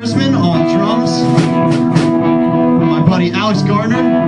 on drums, my buddy Alex Gardner.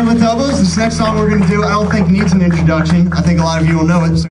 with Elbows. This next song we're going to do, I don't think needs an introduction. I think a lot of you will know it. So